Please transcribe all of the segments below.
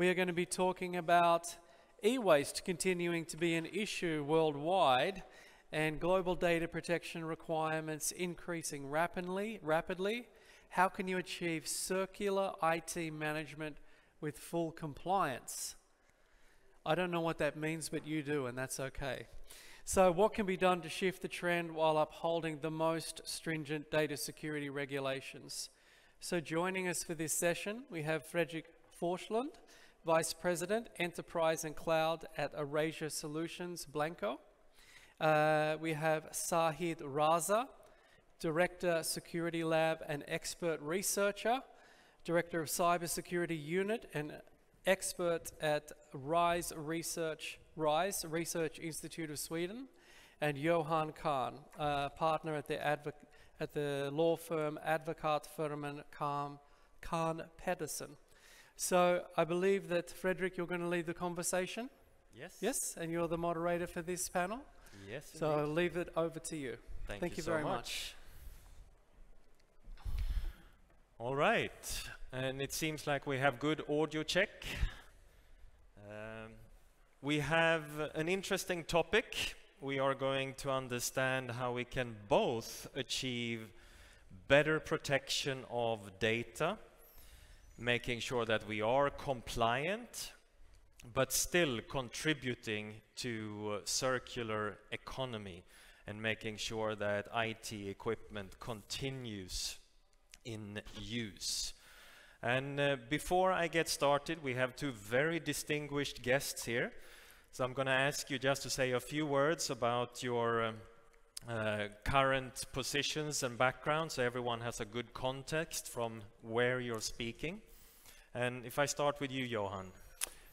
We are going to be talking about e-waste continuing to be an issue worldwide and global data protection requirements increasing rapidly, rapidly. How can you achieve circular IT management with full compliance? I don't know what that means, but you do, and that's okay. So what can be done to shift the trend while upholding the most stringent data security regulations? So joining us for this session, we have Fredrik Forslund, Vice President, Enterprise and Cloud at Erasure Solutions, Blancco. Uh, we have Shahid Raza, Director, Security Lab and Expert Researcher, Director of Cybersecurity Unit and expert at RISE Research, RISE Research Institute of Sweden, and Johan Kahn, uh, partner at the, at the law firm Advokatfirman Kahn, Kahn Pedersen. So I believe that, Fredrik, you're going to lead the conversation? Yes. Yes, and you're the moderator for this panel? Yes. So indeed. I'll leave it over to you. Thank, Thank you, you so very much. much. All right, and it seems like we have good audio check. Um, we have an interesting topic. We are going to understand how we can both achieve better protection of data, making sure that we are compliant, but still contributing to uh, circular economy and making sure that IT equipment continues in use. And uh, before I get started, we have two very distinguished guests here. So I'm going to ask you just to say a few words about your um, uh, current positions and background so everyone has a good context from where you're speaking. And if I start with you, Johan.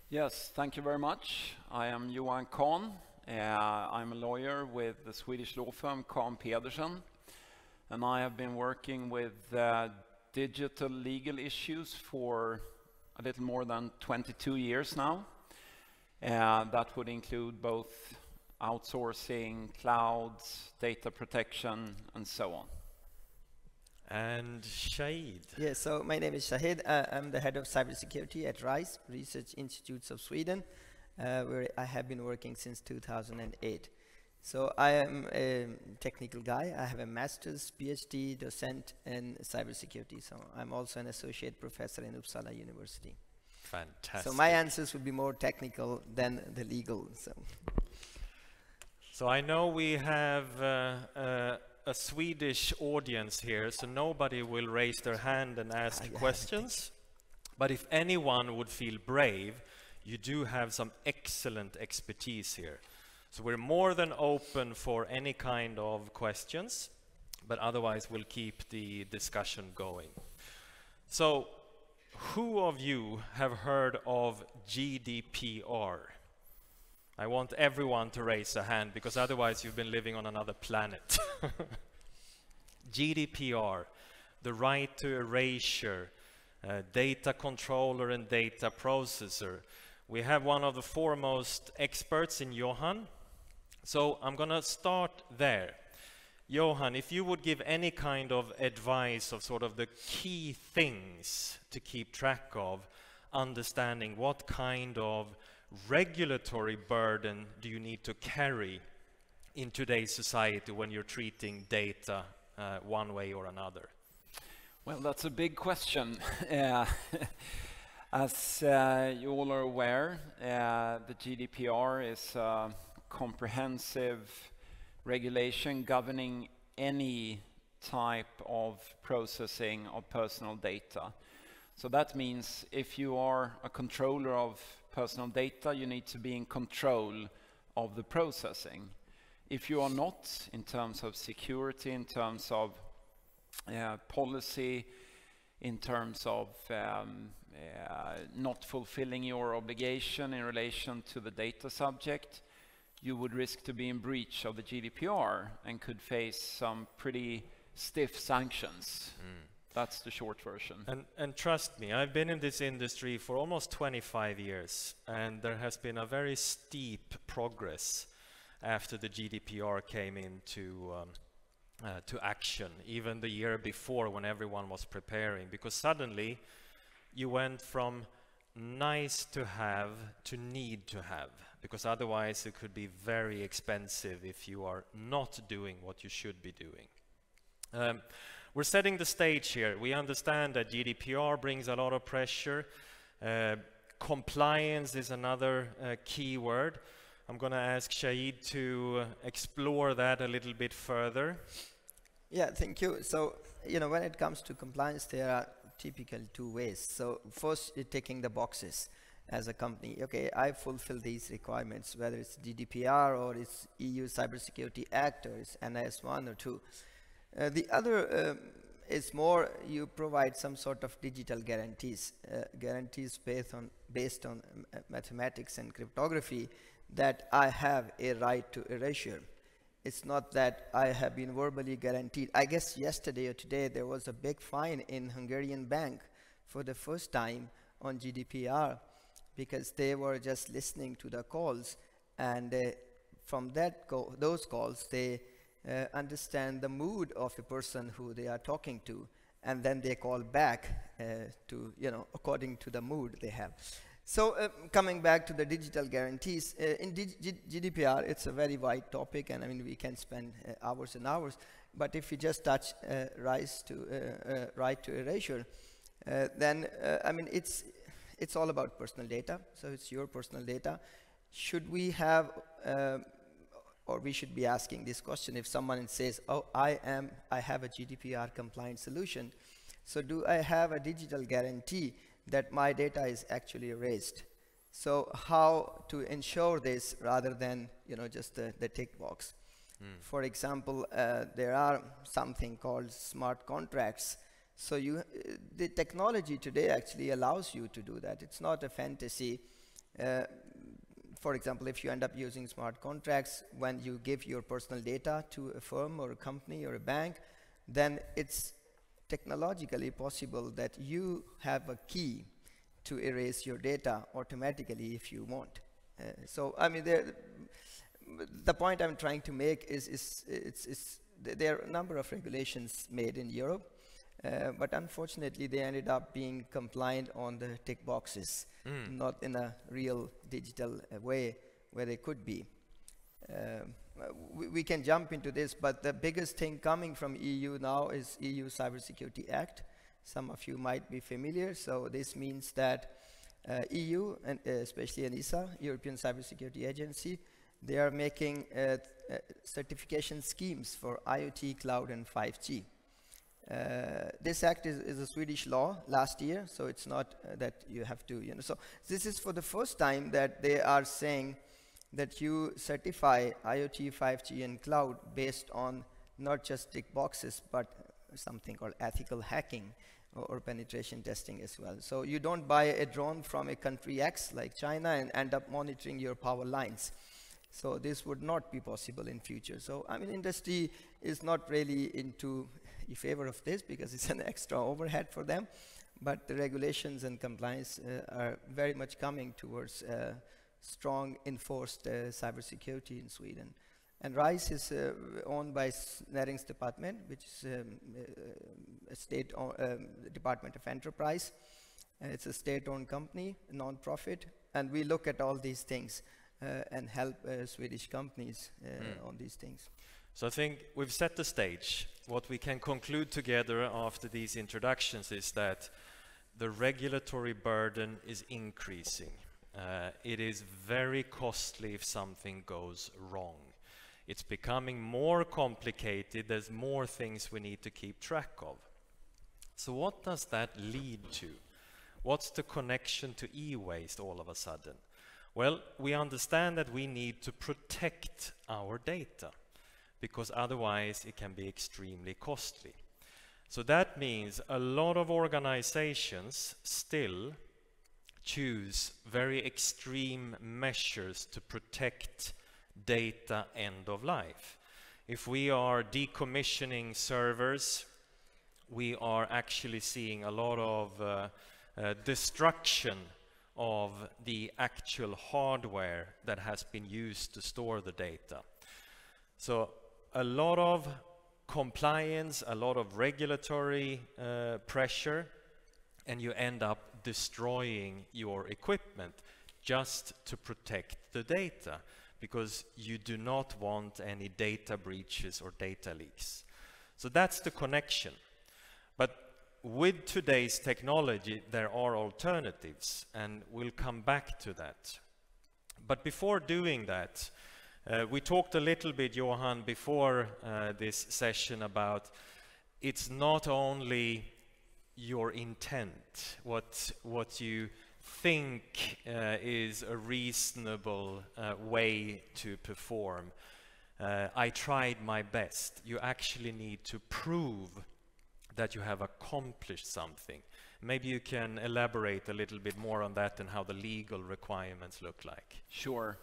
Yes, thank you very much. I am Johan Kahn. Uh, I'm a lawyer with the Swedish law firm Kahn Pedersen, and I have been working with uh, digital legal issues for a little more than 22 years now. Uh, that would include both outsourcing, clouds, data protection, and so on. And Shahid. Yeah, so my name is Shahid. Uh, I'm the head of cybersecurity at RISE, Research Institutes of Sweden, uh, where I have been working since 2008. So I am a technical guy. I have a master's, PhD, docent in cybersecurity. So I'm also an associate professor in Uppsala University. Fantastic. So my answers would be more technical than the legal. So. So I know we have uh, uh, a Swedish audience here, so nobody will raise their hand and ask Ah, yeah. questions. But if anyone would feel brave, you do have some excellent expertise here. So we're more than open for any kind of questions, but otherwise we'll keep the discussion going. So who of you have heard of GDPR? I want everyone to raise a hand because otherwise you've been living on another planet. GDPR, the right to erasure, uh, data controller and data processor. We have one of the foremost experts in Johan. So I'm going to start there. Johan, if you would give any kind of advice of sort of the key things to keep track of, understanding what kind of regulatory burden do you need to carry in today's society when you're treating data uh, one way or another? Well, that's a big question. As uh, you all are aware, uh, the GDPR is a comprehensive regulation governing any type of processing of personal data. So that means if you are a controller of personal data, you need to be in control of the processing. If you are not, in terms of security, in terms of uh, policy, in terms of um, uh, not fulfilling your obligation in relation to the data subject, you would risk to be in breach of the GDPR and could face some pretty stiff sanctions. That's the short version. And, and trust me, I've been in this industry for almost 25 years, and there has been a very steep progress after the GDPR came into um, uh, to action, even the year before when everyone was preparing, because suddenly you went from nice to have to need to have because otherwise it could be very expensive if you are not doing what you should be doing. Um, we're setting the stage here. We understand that GDPR brings a lot of pressure. Uh, compliance is another uh, key word. I'm going to ask Shahid to uh, explore that a little bit further. Yeah, thank you. So, you know, when it comes to compliance, there are typical two ways. So, first, you're ticking the boxes as a company. Okay, I fulfill these requirements, whether it's GDPR or it's EU Cybersecurity Act or it's NIS 1 or 2. Uh, the other um, is more you provide some sort of digital guarantees, uh, guarantees based on, based on um, mathematics and cryptography that I have a right to erasure. It's not that I have been verbally guaranteed. I guess yesterday or today there was a big fine in Hungarian bank for the first time on GDPR because they were just listening to the calls and uh, from that those calls they uh, understand the mood of the person who they are talking to and then they call back uh, to you know according to the mood they have so uh, coming back to the digital guarantees uh, in GDPR it's a very wide topic and I mean we can spend uh, hours and hours but if you just touch uh, rise to right to erasure then I mean it's it's all about personal data, so it's your personal data. Should we have, or we should be asking this question if someone says, oh, I am, I have a GDPR compliant solution, so do I have a digital guarantee that my data is actually erased? So how to ensure this rather than, you know, just the, the tick box? Mm. For example, uh, there are something called smart contracts so you, the technology today actually allows you to do that. It's not a fantasy. Uh, for example, if you end up using smart contracts, when you give your personal data to a firm or a company or a bank, then it's technologically possible that you have a key to erase your data automatically if you want. Uh, so, I mean, the point I'm trying to make is, is it's, it's there are a number of regulations made in Europe uh, but unfortunately, they ended up being compliant on the tick boxes, mm. not in a real digital uh, way where they could be. Uh, we, we, can jump into this, but the biggest thing coming from EU now is EU Cybersecurity Act. Some of you might be familiar. So this means that uh, EU, and uh, especially ENISA, European Cybersecurity Agency, they are making certification schemes for IoT, cloud, and 5G. Uh, this act is, is, a Swedish law last year, so it's not uh, that you have to, you know. So this is for the first time that they are saying that you certify IoT, 5G, and cloud based on not just tick boxes, but something called ethical hacking or, or penetration testing as well. So you don't buy a drone from a country X like China and end up monitoring your power lines. So this would not be possible in future. So I mean, industry is not really into in favor of this because it's an extra overhead for them. But the regulations and compliance uh, are very much coming towards uh, strong enforced uh, cybersecurity in Sweden. And RISE is uh, owned by Näringsdepartement, which is um, uh, a state um, Department of Enterprise. it's a state-owned company, non-profit, and we look at all these things uh, and help Swedish companies mm. on these things. So I think we've set the stage. What we can conclude together after these introductions is that the regulatory burden is increasing. Uh, it is very costly if something goes wrong. It's becoming more complicated. There's more things we need to keep track of. So what does that lead to? What's the connection to e-waste all of a sudden? Well, we understand that we need to protect our data because otherwise it can be extremely costly. So that means a lot of organizations still choose very extreme measures to protect data end of life. If we are decommissioning servers, we are actually seeing a lot of uh, uh, destruction of the actual hardware that has been used to store the data. So a lot of compliance, a lot of regulatory uh, pressure, and you end up destroying your equipment just to protect the data because you do not want any data breaches or data leaks. So that's the connection. But with today's technology, there are alternatives, and we'll come back to that. But before doing that, uh, we talked a little bit, Johan, before uh, this session about it's not only your intent, what, what you think uh, is a reasonable uh, way to perform. Uh, I tried my best. You actually need to prove that you have accomplished something. Maybe you can elaborate a little bit more on that and how the legal requirements look like. Sure.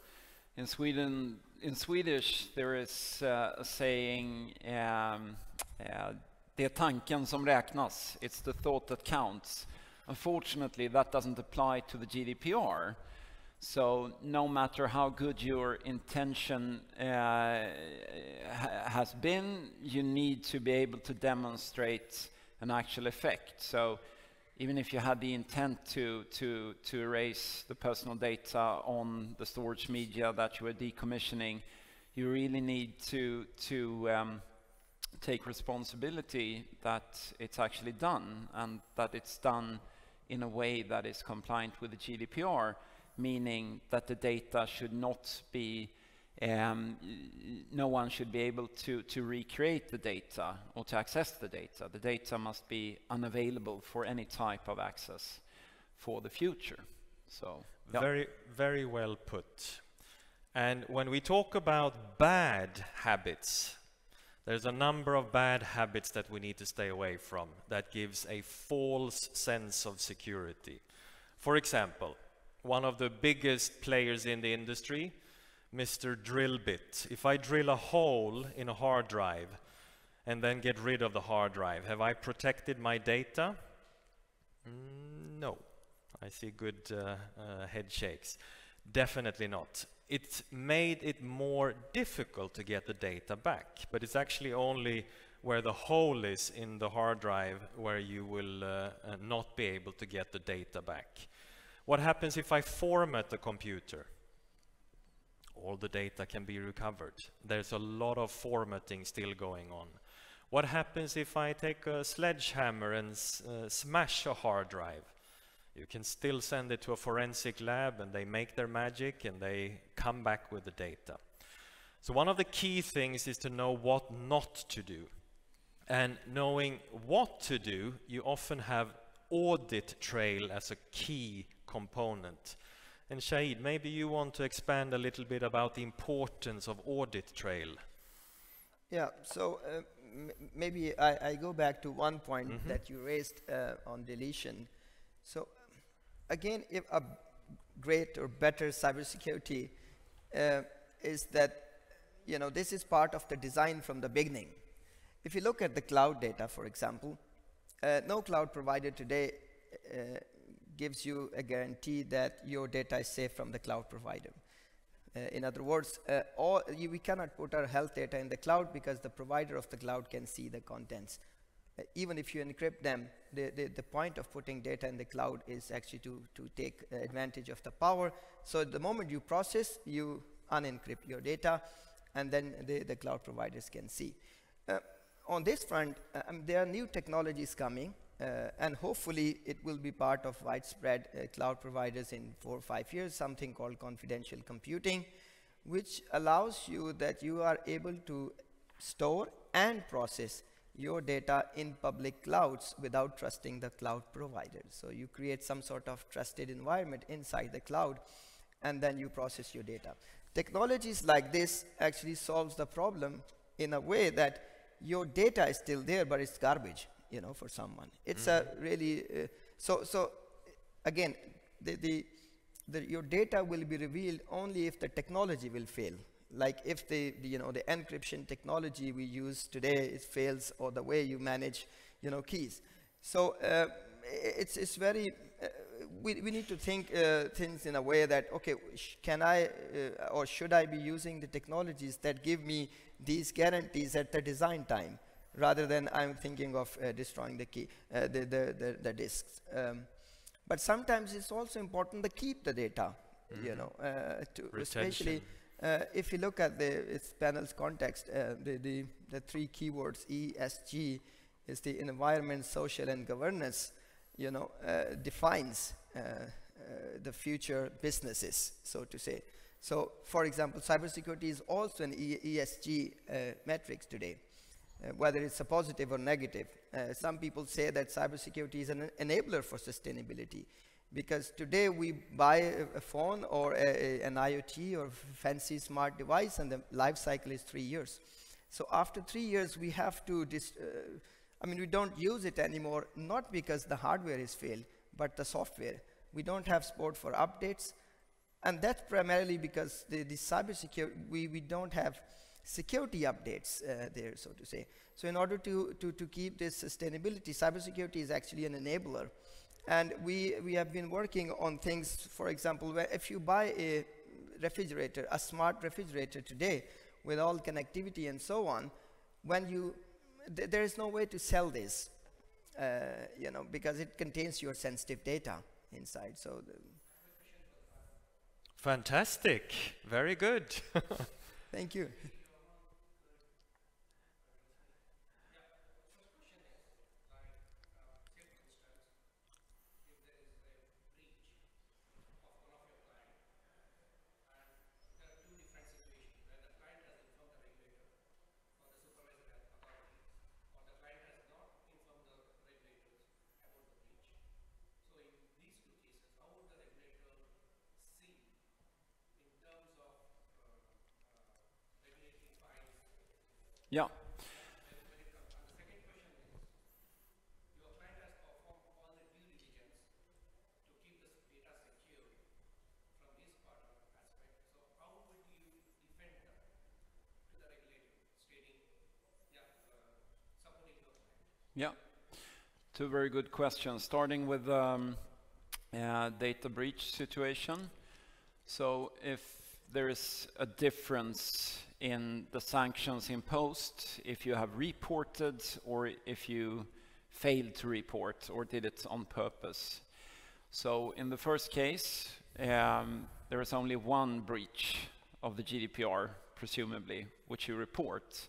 In Sweden, in Swedish, there is uh, a saying, um, uh, det är tanken som räknas. It's the thought that counts. Unfortunately, that doesn't apply to the GDPR. So no matter how good your intention uh, ha has been, you need to be able to demonstrate an actual effect. So even if you had the intent to, to, to erase the personal data on the storage media that you were decommissioning, you really need to, to um, take responsibility that it's actually done and that it's done in a way that is compliant with the GDPR, meaning that the data should not be, um, no one should be able to, to recreate the data or to access the data. The data must be unavailable for any type of access for the future. So, yeah. Very, very well put. And when we talk about bad habits, there's a number of bad habits that we need to stay away from that gives a false sense of security. For example, one of the biggest players in the industry, Mr. Drillbit. If I drill a hole in a hard drive and then get rid of the hard drive, have I protected my data? Mm, no. I see good uh, uh, head shakes. Definitely not it made it more difficult to get the data back, but it's actually only where the hole is in the hard drive where you will uh, uh, not be able to get the data back. What happens if I format the computer? All the data can be recovered. There's a lot of formatting still going on. What happens if I take a sledgehammer and uh, smash a hard drive? You can still send it to a forensic lab and they make their magic and they come back with the data. So one of the key things is to know what not to do. And knowing what to do, you often have audit trail as a key component. And Shahid, maybe you want to expand a little bit about the importance of audit trail. Yeah, so uh, maybe I, I, go back to one point mm -hmm. that you raised uh, on deletion. So again, if a great or better cybersecurity uh, is that, you know, this is part of the design from the beginning. If you look at the cloud data, for example, uh, no cloud provider today uh, gives you a guarantee that your data is safe from the cloud provider. Uh, in other words, uh, all, we cannot put our health data in the cloud because the provider of the cloud can see the contents uh, even if you encrypt them, the, the, the, point of putting data in the cloud is actually to, to take advantage of the power. So the moment you process, you unencrypt your data, and then the, the cloud providers can see. Uh, on this front, uh, um, there are new technologies coming, uh, and hopefully it will be part of widespread uh, cloud providers in four or five years, something called confidential computing, which allows you that you are able to store and process your data in public clouds without trusting the cloud provider. So you create some sort of trusted environment inside the cloud and then you process your data. Technologies like this actually solves the problem in a way that your data is still there but it's garbage, you know, for someone. It's mm -hmm. a mm-hmm. really, uh, so, so again, the, the, the, your data will be revealed only if the technology will fail like if the, the, you know the encryption technology we use today it fails or the way you manage you know keys so uh, it's it's very uh, we, we need to think uh, things in a way that okay can I uh, or should I be using the technologies that give me these guarantees at the design time rather than I'm thinking of uh, destroying the key uh, the, the, the, the disks um, But sometimes it's also important to keep the data, Mm-hmm. you know, uh, especially uh, if you look at the its panel's context, uh, the, the, the three keywords ESG is the environment, social, and governance, you know, uh, defines uh, uh, the future businesses, so to say. So, for example, cybersecurity is also an e ESG uh, metrics today, whether it's a positive or negative. Uh, some people say that cybersecurity is an enabler for sustainability because today we buy a, phone or a, an IoT or fancy smart device and the life cycle is three years. So after three years, we have to, uh, I mean, we don't use it anymore, not because the hardware is failed, but the software. We don't have support for updates. And that's primarily because the, the cybersecurity, we, we don't have security updates uh, there, so to say. So in order to, to, to keep this sustainability, cybersecurity is actually an enabler. And we, we have been working on things, for example, where if you buy a refrigerator, a smart refrigerator today, with all connectivity and so on, when you, th- there is no way to sell this, uh, you know, because it contains your sensitive data inside. So the, Fantastic. Very good. thank you. Yeah. Yeah. Two very good questions. Starting with um, uh, data breach situation. So if there is a difference in the sanctions imposed, if you have reported or if you failed to report or did it on purpose. So in the first case, um, there is only one breach of the GDPR, presumably, which you report.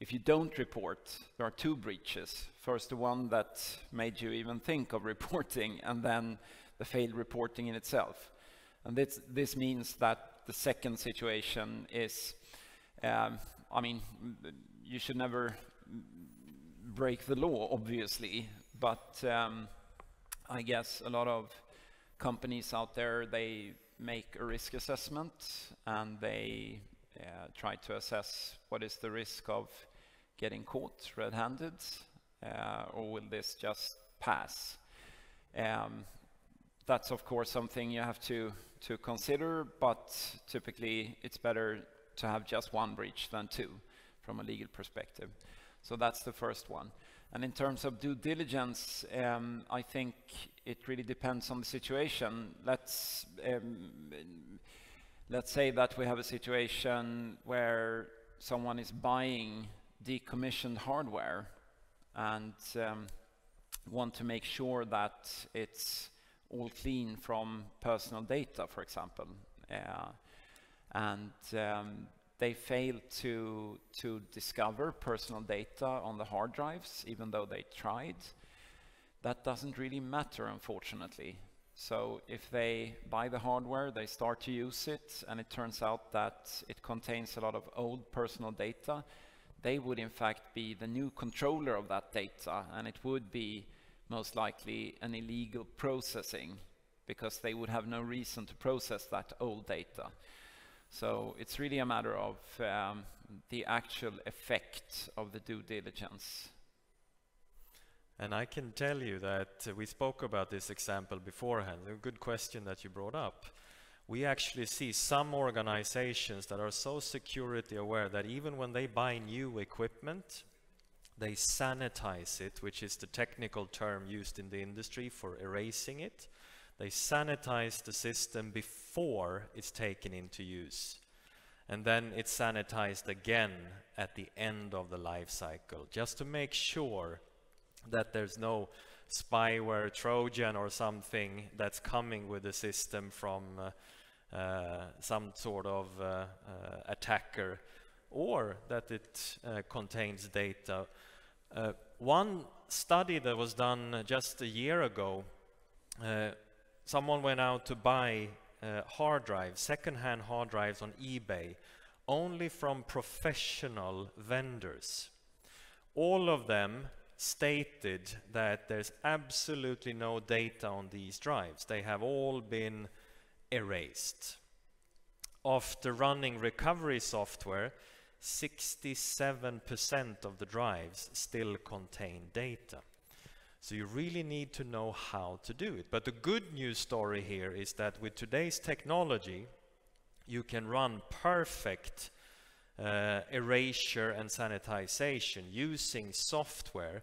If you don't report, there are two breaches. First, the one that made you even think of reporting, and then the failed reporting in itself. And this, this means that the second situation is, um, I mean, you should never break the law, obviously, but um, I guess a lot of companies out there, they make a risk assessment and they uh, try to assess what is the risk of getting caught red-handed, uh, or will this just pass? Um, that's of course something you have to, to consider, but typically it's better to have just one breach than two from a legal perspective. So that's the first one. And in terms of due diligence, um, I think it really depends on the situation. Let's um, let's say that we have a situation where someone is buying decommissioned hardware and um, want to make sure that it's all clean from personal data, for example. Uh, and um, they fail to, to discover personal data on the hard drives, even though they tried. That doesn't really matter, unfortunately. So if they buy the hardware, they start to use it, and it turns out that it contains a lot of old personal data, they would in fact be the new controller of that data, and it would be most likely an illegal processing because they would have no reason to process that old data. So it's really a matter of um, the actual effect of the due diligence. And I can tell you that uh, we spoke about this example beforehand. A good question that you brought up. We actually see some organizations that are so security aware that even when they buy new equipment, they sanitize it, which is the technical term used in the industry for erasing it. They sanitize the system before it's taken into use. And then it's sanitized again at the end of the life cycle, just to make sure that there's no spyware Trojan or something that's coming with the system from uh, uh, some sort of uh, uh, attacker or that it uh, contains data. Uh, one study that was done uh, just a year ago, uh, someone went out to buy hard drives, second-hand hard drives on eBay, only from professional vendors. All of them stated that there's absolutely no data on these drives. They have all been erased. After running recovery software, 67% of the drives still contain data. So you really need to know how to do it. But the good news story here is that with today's technology, you can run perfect uh, erasure and sanitization using software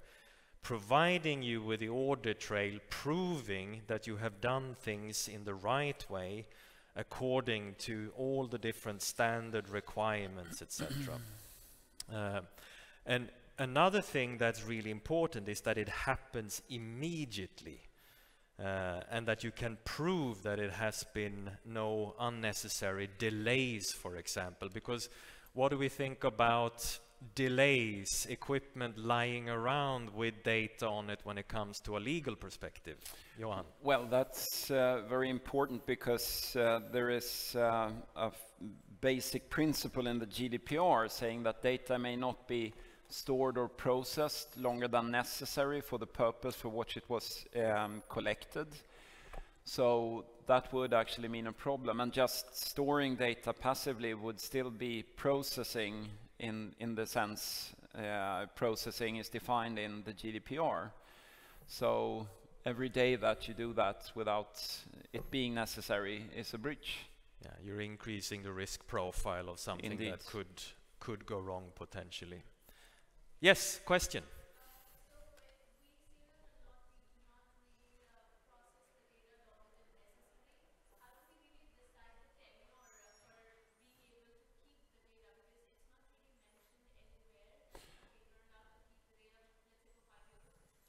providing you with the audit trail proving that you have done things in the right way according to all the different standard requirements etc uh, and another thing that's really important is that it happens immediately uh, and that you can prove that it has been no unnecessary delays for example because what do we think about delays, equipment lying around with data on it when it comes to a legal perspective? Johan? Well, that's uh, very important because uh, there is uh, a basic principle in the GDPR saying that data may not be stored or processed longer than necessary for the purpose for which it was um, collected. So that would actually mean a problem. And just storing data passively would still be processing in, in the sense uh, processing is defined in the GDPR. So every day that you do that without it being necessary is a breach. Yeah, you're increasing the risk profile of something Indeed. that could could go wrong potentially. Yes, question.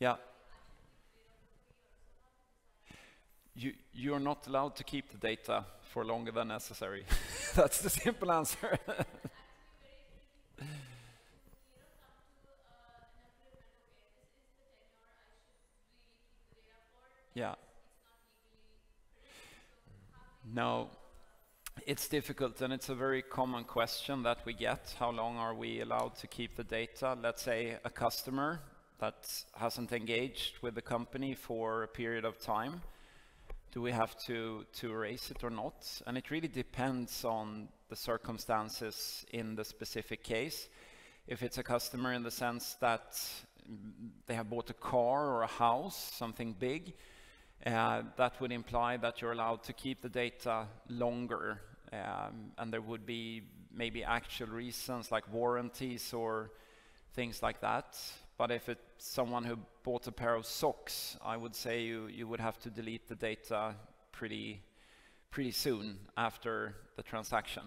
Yeah. You, you're not allowed to keep the data for longer than necessary. That's the simple answer. yeah. No, it's difficult and it's a very common question that we get. How long are we allowed to keep the data? Let's say a customer that hasn't engaged with the company for a period of time, do we have to, to erase it or not? And it really depends on the circumstances in the specific case. If it's a customer in the sense that they have bought a car or a house, something big, uh, that would imply that you're allowed to keep the data longer. Um, and there would be maybe actual reasons like warranties or things like that. But if it's someone who bought a pair of socks, I would say you, you would have to delete the data pretty, pretty soon after the transaction.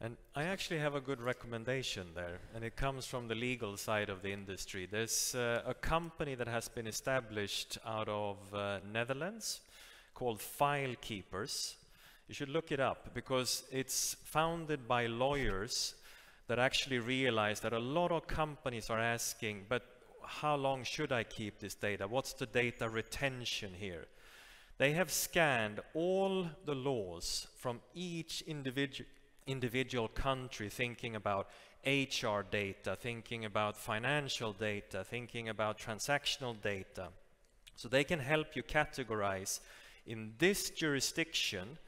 And I actually have a good recommendation there, and it comes from the legal side of the industry. There's uh, a company that has been established out of uh, Netherlands called File Keepers. You should look it up because it's founded by lawyers that actually realize that a lot of companies are asking, but how long should I keep this data? What's the data retention here? They have scanned all the laws from each individual country thinking about HR data, thinking about financial data, thinking about transactional data. So they can help you categorize in this jurisdiction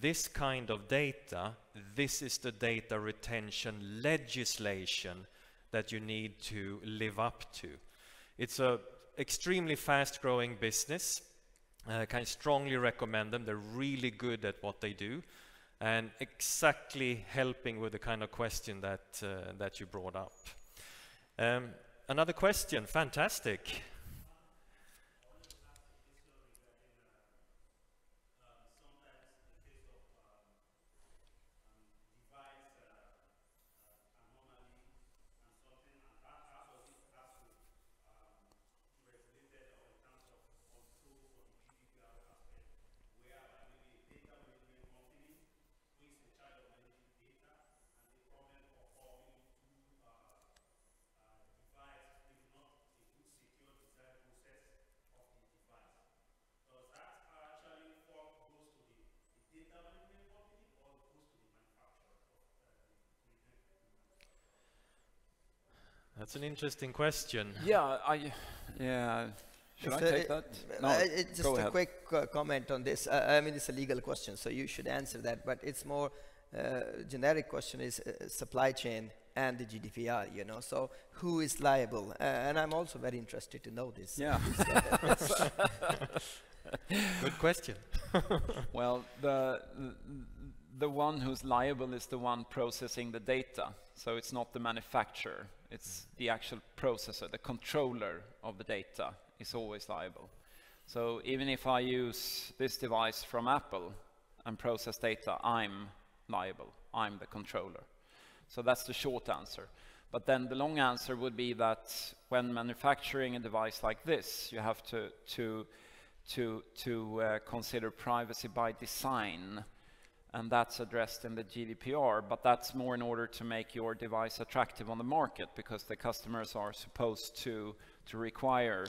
this kind of data, this is the data retention legislation that you need to live up to. It's a extremely fast growing business. I can strongly recommend them. They're really good at what they do and exactly helping with the kind of question that, uh, that you brought up. Um, another question, fantastic. That's an interesting question. Yeah, I, yeah. Should I take uh, that? uh, No, uh, just go a ahead. quick uh, comment on this. Uh, I mean, it's a legal question, so you should answer that. But it's more uh, generic question: is uh, supply chain and the GDPR. You know, so who is liable? Uh, and I'm also very interested to know this. Yeah. Good question. Well, the, the one who's liable is the one processing the data. So it's not the manufacturer, it's the actual processor, the controller of the data is always liable. So even if I use this device from Apple and process data, I'm liable. I'm the controller. So that's the short answer. But then the long answer would be that when manufacturing a device like this, you have to, to to, to uh, consider privacy by design, and that's addressed in the GDPR, but that's more in order to make your device attractive on the market because the customers are supposed to, to require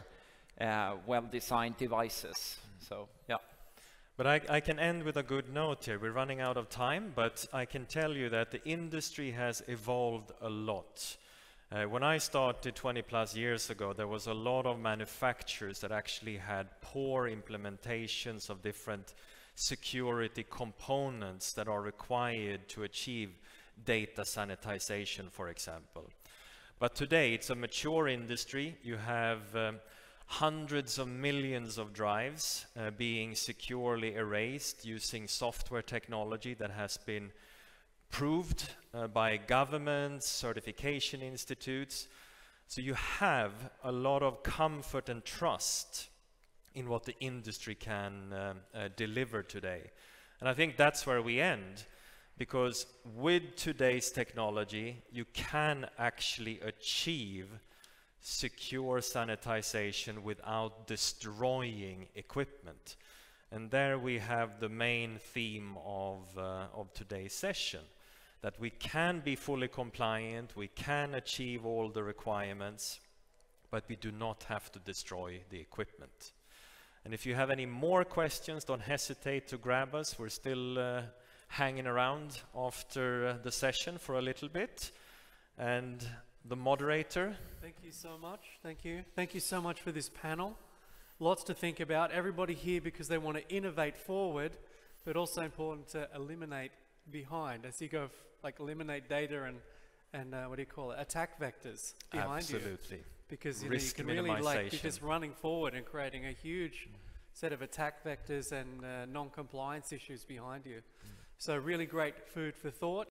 uh, well-designed devices. So, yeah. But I, I can end with a good note here. We're running out of time, but I can tell you that the industry has evolved a lot. Uh, when I started 20 plus years ago, there was a lot of manufacturers that actually had poor implementations of different security components that are required to achieve data sanitization, for example. But today, it's a mature industry. You have um, hundreds of millions of drives uh, being securely erased using software technology that has been proved uh, by governments, certification institutes. So you have a lot of comfort and trust in what the industry can um, uh, deliver today. And I think that's where we end, because with today's technology, you can actually achieve secure sanitization without destroying equipment. And there we have the main theme of, uh, of today's session that we can be fully compliant, we can achieve all the requirements, but we do not have to destroy the equipment. And if you have any more questions, don't hesitate to grab us. We're still uh, hanging around after uh, the session for a little bit. And the moderator, Thank you so much. Thank you. Thank you so much for this panel. Lots to think about. Everybody here because they want to innovate forward, but also important to eliminate behind as you go, like eliminate data and and uh, what do you call it? Attack vectors behind you. absolutely. Because you, know, you can really like you're just running forward and creating a huge set of attack vectors and uh, non-compliance issues behind you. So really great food for thought.